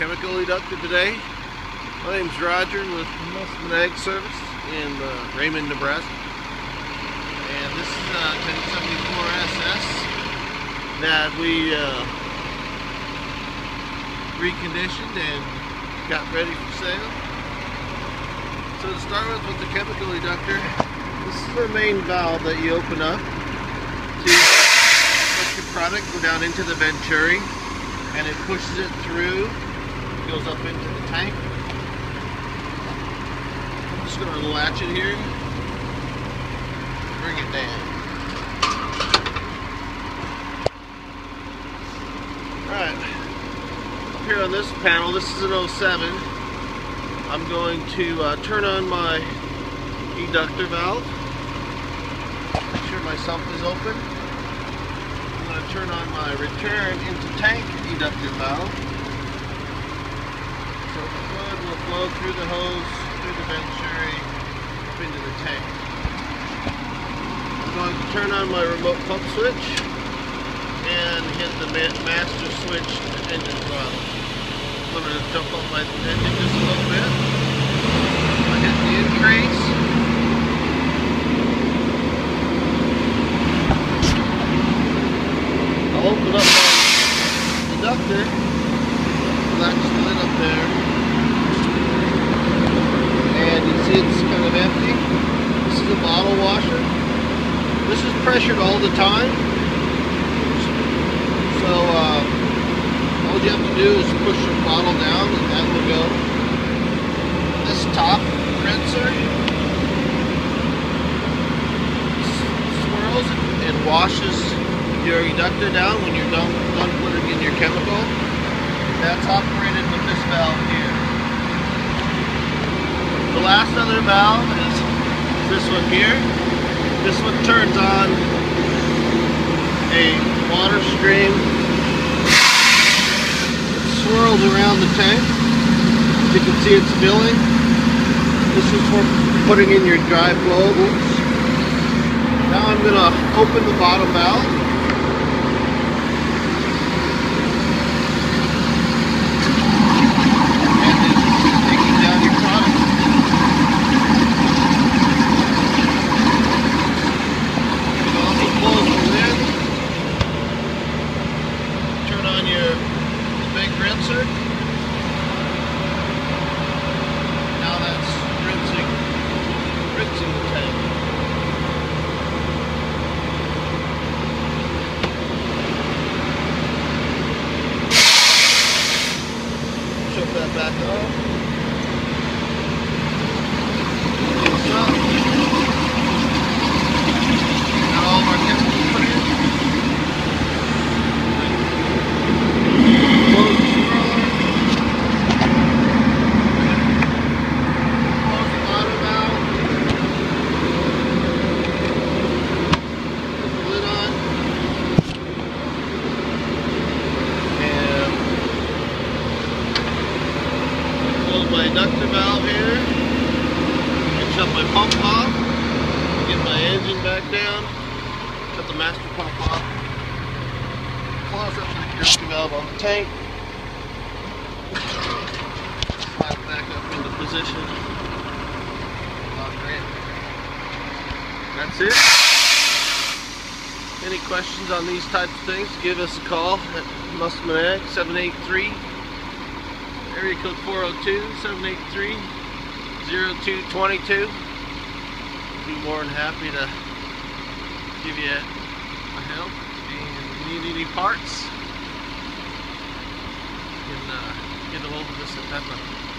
chemical eductor today. My name's Roger with Mussmann Ag Service in uh, Raymond, Nebraska. And this is a 1074SS that we uh, reconditioned and got ready for sale. So to start with, with the chemical eductor, this is the main valve that you open up to let your product go down into the venturi and it pushes it through, it goes up into the tank. I'm just going to latch it here, bring it down. Alright, here on this panel, this is an 07. I'm going to uh, turn on my eductor valve. Make sure my sump is open. Turn on my return into tank eductor valve. So the fluid will flow through the hose, through the venturi, up into the tank. I'm going to turn on my remote pump switch and hit the master switch engine throttle. I'm going to jump up my engine just a little bit. I hit the increase. I'll open up my inductor, latch the lid up there, and you see it's kind of empty. This is a bottle washer. This is pressured all the time, so uh, all you have to do is push your bottle down and that will go. This top rinser swirls and washes your eductor down when you're done, done putting in chemical. That's operated with this valve here. The last other valve is this one here. This one turns on a water stream. It swirls around the tank. As you can see it's filling. This is for putting in your dry. Oops. Now I'm going to open the bottom valve. Rinser. Now that's rinsing, rinsing the tank. Shut that back off. Got all of our chemicals put in. my inductor valve here. And shut my pump off get my engine back down. Shut the master pump off close up the inductor valve on the tank. Slide back up into position. Oh, That's it. Any questions on these types of things give us a call at Mussmann Ag 783 area code 402-783-0222. Be more than happy to give you a help. And if you need any parts, you can uh, get a hold of us at that number.